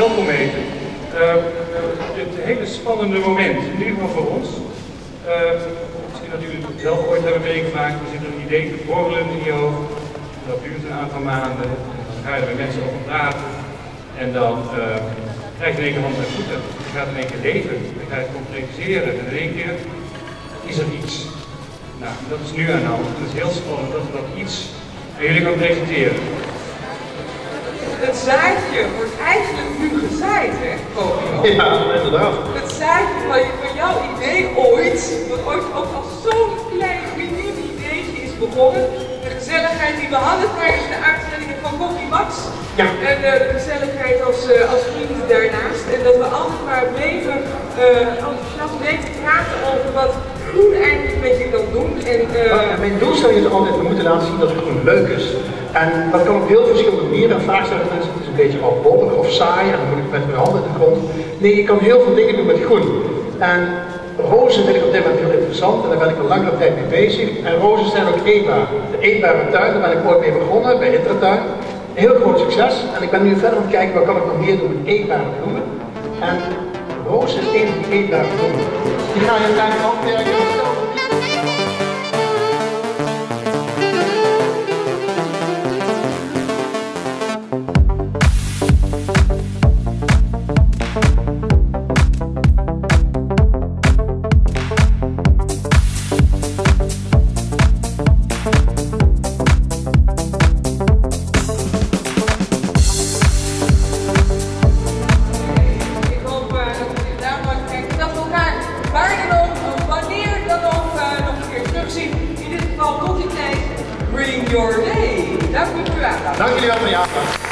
wel kon eh, eh, het hele spannende moment, in ieder geval voor ons. Eh, misschien dat jullie het zelf ooit hebben meegemaakt. Er zit een idee te borrelen in je hoofd. Dat duurt een aantal maanden. Dan ga je er met mensen over praten. En dan uh, krijg je in één keer hand voeten. Je gaat in één keer leven. Je gaat het concretiseren. En in één keer is er iets. Nou, dat is nu aan de hand. Het is heel spannend dat we dat iets aan jullie gaan presenteren. Ja, inderdaad. Het zaadje van, jouw idee ooit, wat ooit ook als zo'n klein miniem ideetje is begonnen. De gezelligheid die we hadden tijdens de uitzendingen van Koffie Max. Ja. En uh, de gezelligheid als, uh, als vrienden daarnaast. En dat we altijd maar bleven uh, enthousiast bleven praten over wat groen eigenlijk met je kan doen. En, mijn doelstelling is altijd, we moeten laten zien dat groen leuk is. En dat kan op heel verschillende manieren. En vaak zeggen mensen het is een beetje afbollig of saai en dan moet ik met mijn handen in de grond. Nee, je kan heel veel dingen doen met groen. En rozen vind ik op dit moment heel interessant en daar ben ik al langere tijd mee bezig. En rozen zijn ook eetbaar. De eetbare tuin, daar ben ik ooit mee begonnen bij Intertuin. Een heel groot succes. En ik ben nu verder aan het kijken wat kan ik nog meer doen met eetbare bloemen. En rozen is een van die eetbare bloemen. Die ga je uiteindelijk afwerken. Your day. Dank u wel. Dank jullie wel voor je aandacht.